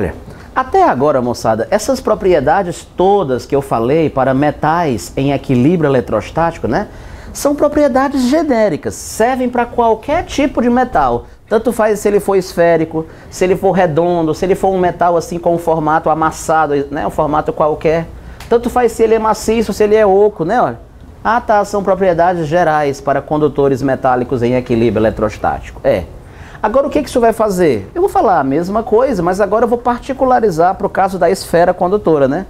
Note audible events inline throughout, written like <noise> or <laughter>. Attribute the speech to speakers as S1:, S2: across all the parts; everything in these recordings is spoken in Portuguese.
S1: Olha, até agora, moçada, essas propriedades todas que eu falei para metais em equilíbrio eletrostático, né? São propriedades genéricas, servem para qualquer tipo de metal. Tanto faz se ele for esférico, se ele for redondo, se ele for um metal assim com um formato amassado, né? Um formato qualquer. Tanto faz se ele é maciço, se ele é oco, né? Olha. Ah, tá, são propriedades gerais para condutores metálicos em equilíbrio eletrostático. É. Agora o que, que isso vai fazer? Eu vou falar a mesma coisa, mas agora eu vou particularizar para o caso da esfera condutora, né?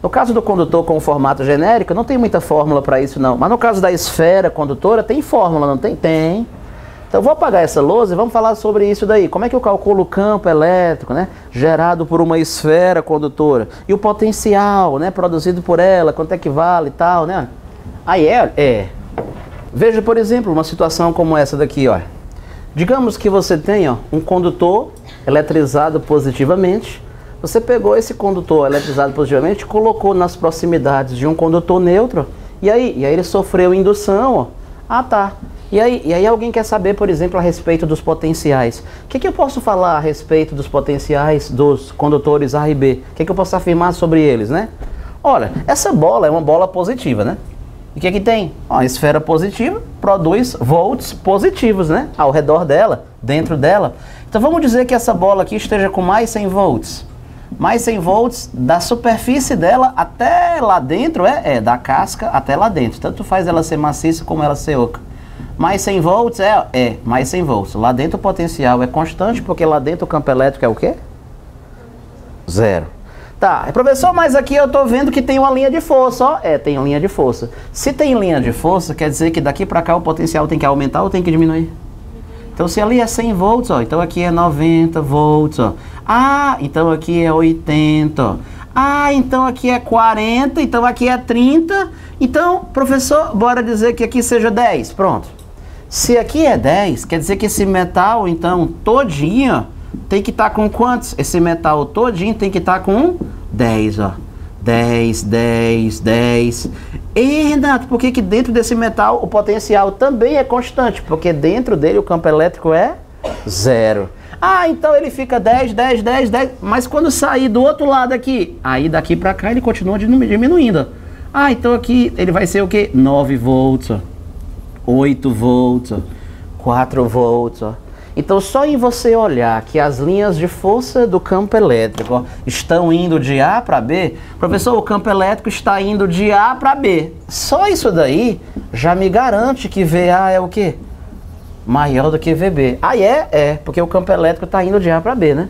S1: No caso do condutor com formato genérico, não tem muita fórmula para isso não. Mas no caso da esfera condutora, tem fórmula, não tem? Tem. Então vou apagar essa lousa e vamos falar sobre isso daí. Como é que eu calculo o campo elétrico, né? Gerado por uma esfera condutora. E o potencial, né? Produzido por ela, quanto é que vale e tal, né? Aí é, é. Veja, por exemplo, uma situação como essa daqui, ó. Digamos que você tenha um condutor eletrizado positivamente. Você pegou esse condutor eletrizado positivamente, colocou nas proximidades de um condutor neutro, e aí, e aí ele sofreu indução. Ó. Ah, tá. E aí, e aí alguém quer saber, por exemplo, a respeito dos potenciais. O que, que eu posso falar a respeito dos potenciais dos condutores A e B? O que, que eu posso afirmar sobre eles, né? Olha, essa bola é uma bola positiva, né? O que, que tem? Uma esfera positiva produz volts positivos, né? Ao redor dela, dentro dela. Então vamos dizer que essa bola aqui esteja com mais 100 volts. Mais 100 volts da superfície dela até lá dentro, é, é da casca até lá dentro. Tanto faz ela ser maciça como ela ser oca. Mais 100 volts é, é mais 100 volts. Lá dentro o potencial é constante, porque lá dentro o campo elétrico é o quê? Zero. Tá, professor, mas aqui eu tô vendo que tem uma linha de força, ó. É, tem linha de força. Se tem linha de força, quer dizer que daqui para cá o potencial tem que aumentar ou tem que diminuir? Então se ali é 100 volts, ó, então aqui é 90 volts, ó. Ah, então aqui é 80, ó. Ah, então aqui é 40, então aqui é 30. Então, professor, bora dizer que aqui seja 10. Pronto. Se aqui é 10, quer dizer que esse metal, então, todinho, tem que estar tá com quantos? Esse metal todinho tem que estar tá com 10, ó. 10, 10, 10. E Renato, por que, que dentro desse metal o potencial também é constante? Porque dentro dele o campo elétrico é zero. Ah, então ele fica 10, 10, 10, 10. Mas quando sair do outro lado aqui, aí daqui para cá ele continua diminuindo. Ah, então aqui ele vai ser o quê? 9 volts, ó. 8 volts, ó. 4 volts, ó. Então, só em você olhar que as linhas de força do campo elétrico estão indo de A para B, professor, o campo elétrico está indo de A para B. Só isso daí já me garante que VA é o quê? Maior do que VB. Ah, é? É, porque o campo elétrico está indo de A para B, né?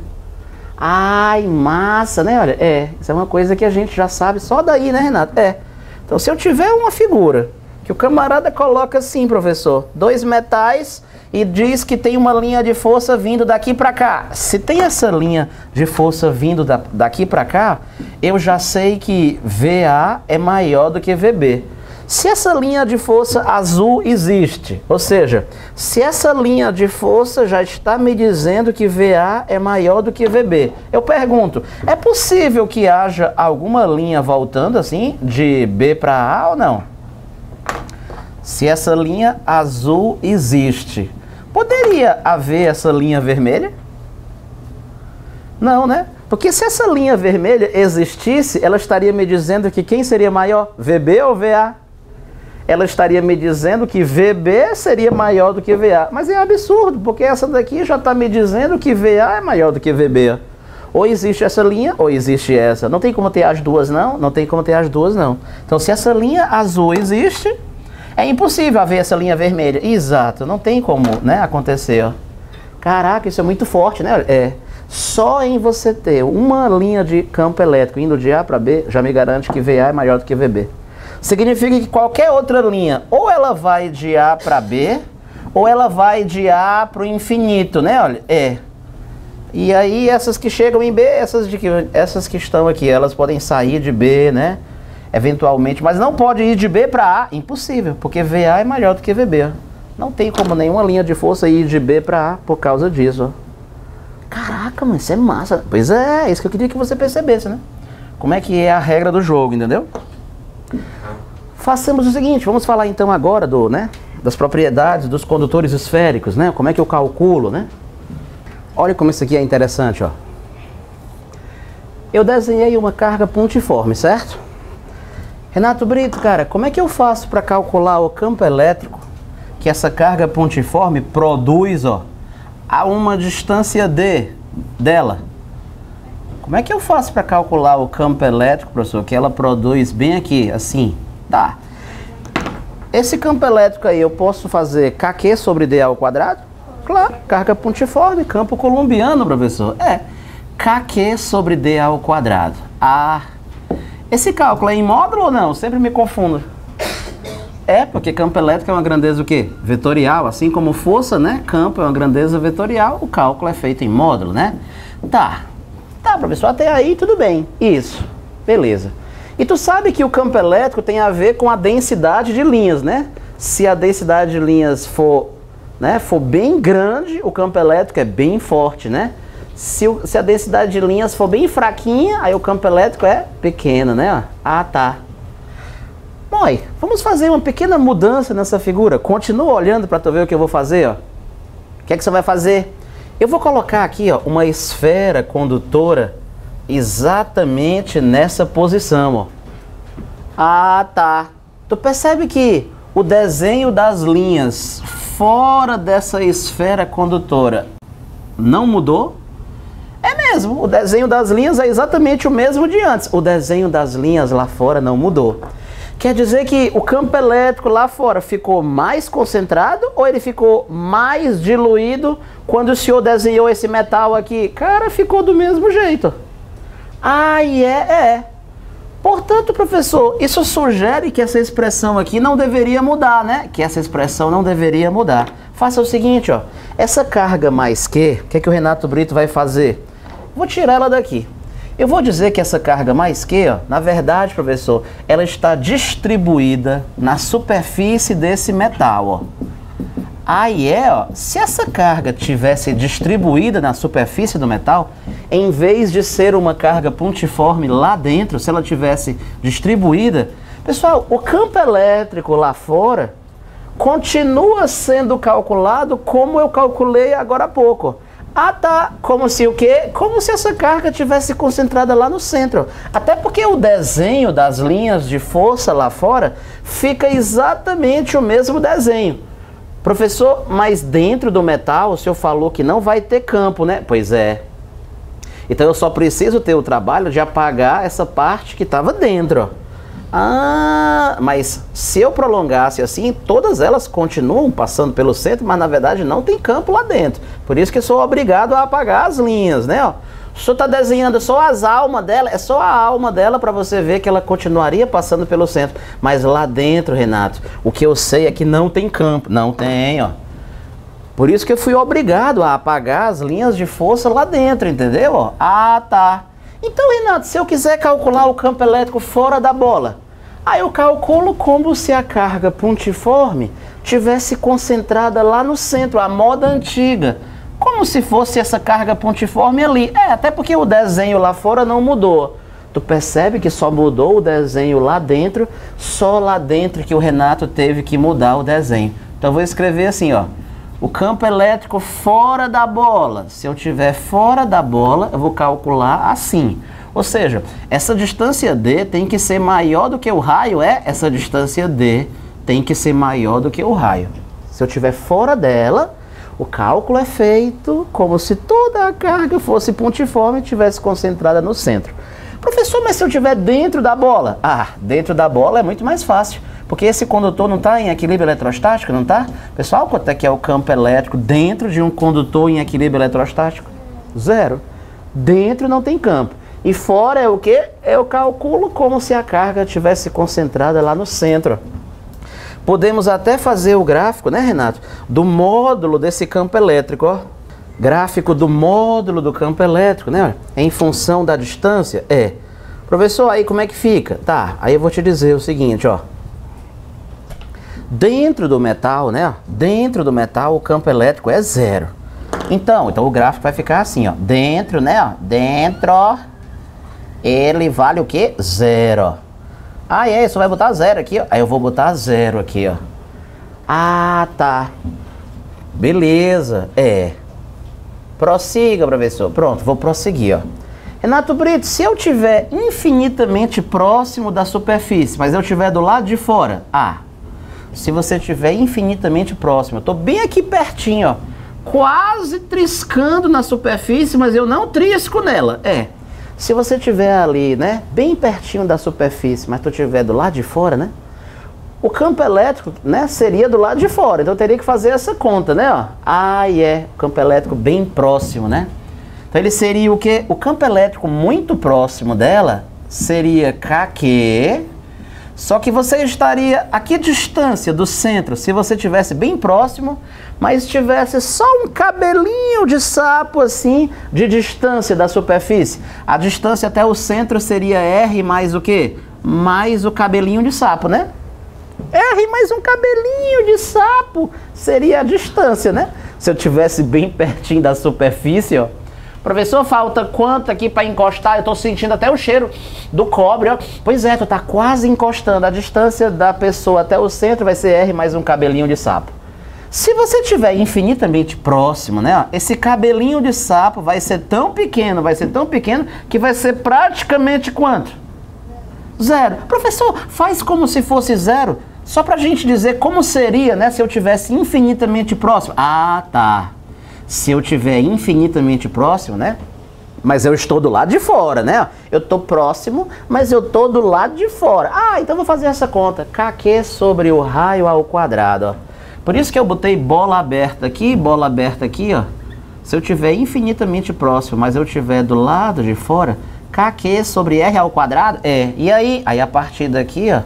S1: Ai, massa, né? Olha, é, isso é uma coisa que a gente já sabe só daí, né, Renato? É. Então, se eu tiver uma figura que o camarada coloca assim, professor, dois metais e diz que tem uma linha de força vindo daqui para cá. Se tem essa linha de força vindo da, daqui para cá, eu já sei que VA é maior do que VB. Se essa linha de força azul existe, ou seja, se essa linha de força já está me dizendo que VA é maior do que VB, eu pergunto: é possível que haja alguma linha voltando assim de B para A ou não? Se essa linha azul existe, Poderia haver essa linha vermelha? Não, né? Porque se essa linha vermelha existisse, ela estaria me dizendo que quem seria maior, VB ou VA? Ela estaria me dizendo que VB seria maior do que VA. Mas é absurdo, porque essa daqui já está me dizendo que VA é maior do que VB. Ou existe essa linha, ou existe essa. Não tem como ter as duas, não? Não tem como ter as duas, não. Então, se essa linha azul existe, é impossível haver essa linha vermelha. Exato, não tem como né, acontecer. Caraca, isso é muito forte, né? É. Só em você ter uma linha de campo elétrico indo de A para B, já me garante que VA é maior do que VB. Significa que qualquer outra linha, ou ela vai de A para B, ou ela vai de A para o infinito, né? Olha, é. E aí essas que chegam em B, essas, de que, essas que estão aqui, elas podem sair de B, né? Eventualmente, mas não pode ir de B para A, impossível, porque VA é maior do que VB. Não tem como nenhuma linha de força ir de B para A por causa disso. Caraca, mano, isso é massa. Pois é, isso que eu queria que você percebesse, né? Como é que é a regra do jogo, entendeu? Façamos o seguinte, vamos falar então agora do, né, das propriedades dos condutores esféricos, né? Como é que eu calculo, né? Olha como isso aqui é interessante, ó. eu desenhei uma carga pontiforme, certo? Renato Brito, cara, como é que eu faço para calcular o campo elétrico que essa carga pontiforme produz, ó, a uma distância d dela? Como é que eu faço para calcular o campo elétrico, professor, que ela produz bem aqui, assim? Tá. Esse campo elétrico aí, eu posso fazer KQ sobre D ao quadrado? Claro, carga pontiforme, campo colombiano, professor. É, KQ sobre D ao quadrado. Ah, esse cálculo é em módulo ou não? Sempre me confundo. É, porque campo elétrico é uma grandeza o quê? Vetorial, assim como força, né? Campo é uma grandeza vetorial, o cálculo é feito em módulo, né? Tá. Tá, professor, até aí tudo bem. Isso. Beleza. E tu sabe que o campo elétrico tem a ver com a densidade de linhas, né? Se a densidade de linhas for, né, for bem grande, o campo elétrico é bem forte, né? Se, o, se a densidade de linhas for bem fraquinha, aí o campo elétrico é pequeno, né? Ah, tá. Bom, aí, vamos fazer uma pequena mudança nessa figura. Continua olhando para tu ver o que eu vou fazer, ó. O que é que você vai fazer? Eu vou colocar aqui ó, uma esfera condutora exatamente nessa posição. Ó. Ah, tá. Tu percebe que o desenho das linhas fora dessa esfera condutora não mudou? Mesmo, o desenho das linhas é exatamente o mesmo de antes. O desenho das linhas lá fora não mudou. Quer dizer que o campo elétrico lá fora ficou mais concentrado ou ele ficou mais diluído quando o senhor desenhou esse metal aqui? Cara, ficou do mesmo jeito. Ah, é, é. Portanto, professor, isso sugere que essa expressão aqui não deveria mudar, né? Que essa expressão não deveria mudar. Faça o seguinte, ó. Essa carga mais que, o que, é que o Renato Brito vai fazer? Vou tirar ela daqui. Eu vou dizer que essa carga mais que, ó, na verdade, professor, ela está distribuída na superfície desse metal. Ó. Aí é, ó, se essa carga tivesse distribuída na superfície do metal, em vez de ser uma carga pontiforme lá dentro, se ela tivesse distribuída, pessoal, o campo elétrico lá fora continua sendo calculado como eu calculei agora há pouco. Ah, tá. Como se o quê? Como se essa carga tivesse concentrada lá no centro. Até porque o desenho das linhas de força lá fora fica exatamente o mesmo desenho. Professor, mas dentro do metal o senhor falou que não vai ter campo, né? Pois é. Então eu só preciso ter o trabalho de apagar essa parte que estava dentro. Ah, mas se eu prolongasse assim, todas elas continuam passando pelo centro, mas na verdade não tem campo lá dentro. Por isso que sou obrigado a apagar as linhas, né? Ó. O senhor está desenhando só as almas dela, é só a alma dela para você ver que ela continuaria passando pelo centro. Mas lá dentro, Renato, o que eu sei é que não tem campo. Não tem, ó. Por isso que eu fui obrigado a apagar as linhas de força lá dentro, entendeu? Ah, tá. Então, Renato, se eu quiser calcular o campo elétrico fora da bola, aí eu calculo como se a carga pontiforme tivesse concentrada lá no centro, a moda antiga. Como se fosse essa carga pontiforme ali. É, até porque o desenho lá fora não mudou. Tu percebe que só mudou o desenho lá dentro, só lá dentro que o Renato teve que mudar o desenho. Então eu vou escrever assim, ó o campo elétrico fora da bola. Se eu tiver fora da bola, eu vou calcular assim. Ou seja, essa distância D tem que ser maior do que o raio, é? Essa distância D tem que ser maior do que o raio. Se eu tiver fora dela, o cálculo é feito como se toda a carga fosse pontiforme e estivesse concentrada no centro. Professor, mas se eu estiver dentro da bola? Ah, dentro da bola é muito mais fácil. Porque esse condutor não está em equilíbrio eletrostático, não está? Pessoal, quanto é que é o campo elétrico dentro de um condutor em equilíbrio eletrostático? Zero. Dentro não tem campo. E fora é o que? Eu calculo como se a carga tivesse concentrada lá no centro. Podemos até fazer o gráfico, né, Renato? Do módulo desse campo elétrico, ó. Gráfico do módulo do campo elétrico, né? Em função da distância? É. Professor, aí como é que fica? Tá, aí eu vou te dizer o seguinte, ó. Dentro do metal, né? Dentro do metal o campo elétrico é zero. Então, então o gráfico vai ficar assim, ó. Dentro, né? Ó, dentro, ele vale o que? Zero. Ah, é, isso vai botar zero aqui, ó. Aí eu vou botar zero aqui, ó. Ah, tá. Beleza, é. Prossiga, professor. Pronto, vou prosseguir, ó. Renato Brito, se eu tiver infinitamente próximo da superfície, mas eu estiver do lado de fora, ah, se você estiver infinitamente próximo, eu estou bem aqui pertinho, ó, quase triscando na superfície, mas eu não trisco nela. É. Se você estiver ali, né, bem pertinho da superfície, mas tu estiver do lado de fora, né? O campo elétrico, né, seria do lado de fora. Então eu teria que fazer essa conta, né, ó. Ah, é, yeah, o campo elétrico bem próximo, né? Então ele seria o quê? O campo elétrico muito próximo dela seria KQ só que você estaria a que distância do centro se você tivesse bem próximo, mas tivesse só um cabelinho de sapo assim de distância da superfície. A distância até o centro seria R mais o quê? Mais o cabelinho de sapo, né? R mais um cabelinho de sapo seria a distância, né? Se eu tivesse bem <laughs> pertinho da superfície, ó, Professor, falta quanto aqui para encostar? Eu tô sentindo até o cheiro do cobre, ó. Pois é, tu tá quase encostando. A distância da pessoa até o centro vai ser R mais um cabelinho de sapo. Se você estiver infinitamente próximo, né? Esse cabelinho de sapo vai ser tão pequeno, vai ser tão pequeno que vai ser praticamente quanto? Zero. Professor, faz como se fosse zero. Só pra gente dizer como seria, né, se eu tivesse infinitamente próximo. Ah, tá se eu tiver infinitamente próximo, né? Mas eu estou do lado de fora, né? Eu estou próximo, mas eu estou do lado de fora. Ah, então vou fazer essa conta. KQ sobre o raio ao quadrado, ó. Por isso que eu botei bola aberta aqui, bola aberta aqui, ó. Se eu tiver infinitamente próximo, mas eu tiver do lado de fora, KQ sobre R ao quadrado? É. E aí? Aí a partir daqui, ó,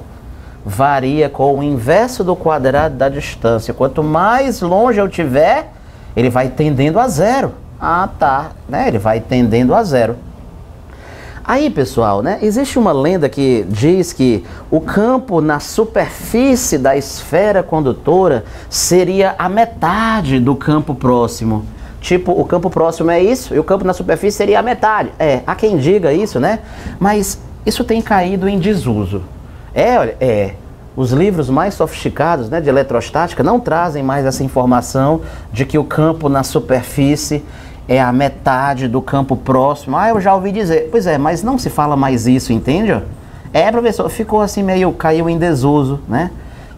S1: varia com o inverso do quadrado da distância. Quanto mais longe eu tiver, ele vai tendendo a zero. Ah, tá. Né? Ele vai tendendo a zero. Aí, pessoal, né, existe uma lenda que diz que o campo na superfície da esfera condutora seria a metade do campo próximo. Tipo, o campo próximo é isso e o campo na superfície seria a metade. É, há quem diga isso, né? Mas isso tem caído em desuso. É, olha, é. Os livros mais sofisticados né, de eletrostática não trazem mais essa informação de que o campo na superfície é a metade do campo próximo. Ah, eu já ouvi dizer. Pois é, mas não se fala mais isso, entende? É, professor, ficou assim meio, caiu em desuso, né?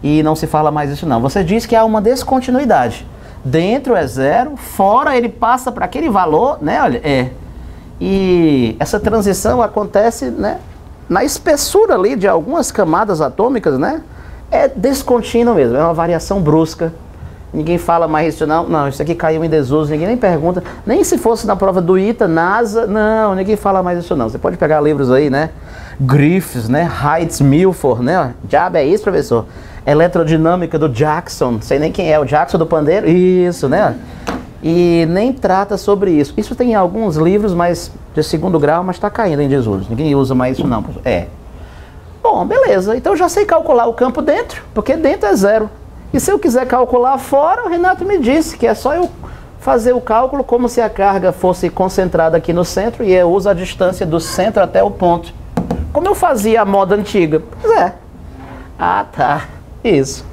S1: E não se fala mais isso não. Você diz que há uma descontinuidade. Dentro é zero, fora ele passa para aquele valor, né? Olha, é. E essa transição acontece, né? Na espessura ali de algumas camadas atômicas, né? É descontínuo mesmo, é uma variação brusca. Ninguém fala mais isso, não. Não, isso aqui caiu em desuso, ninguém nem pergunta. Nem se fosse na prova do ITA, NASA, não, ninguém fala mais isso, não. Você pode pegar livros aí, né? Griffiths, né? Heights Milford, né? Diabo é isso, professor? Eletrodinâmica do Jackson, sei nem quem é, o Jackson do Pandeiro? Isso, né? E nem trata sobre isso. Isso tem em alguns livros, mas de segundo grau, mas está caindo em desuso. Ninguém usa mais isso não. É. Bom, beleza. Então eu já sei calcular o campo dentro, porque dentro é zero. E se eu quiser calcular fora, o Renato me disse que é só eu fazer o cálculo como se a carga fosse concentrada aqui no centro e eu uso a distância do centro até o ponto. Como eu fazia a moda antiga? Pois é. Ah, tá. Isso.